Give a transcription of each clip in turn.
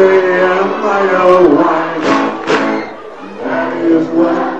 baby and my old wife. That is what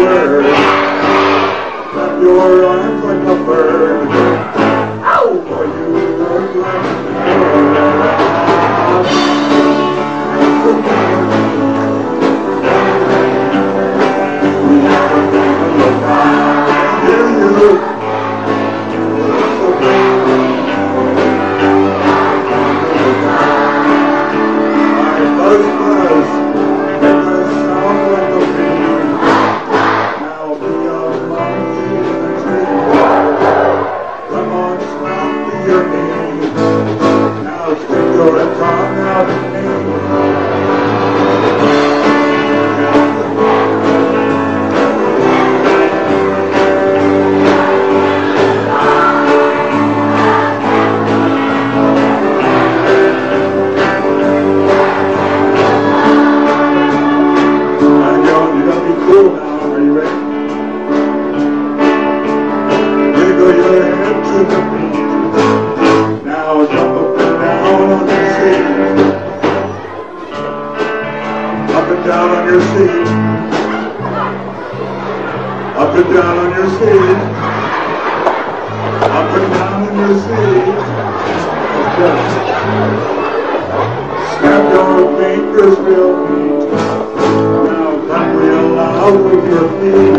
word. Clap your arms like a bird. Ow! For you look like Here you down on your seat. Up and down on your seat. Up and down on your seat. Your. Now clap real loud with your feet.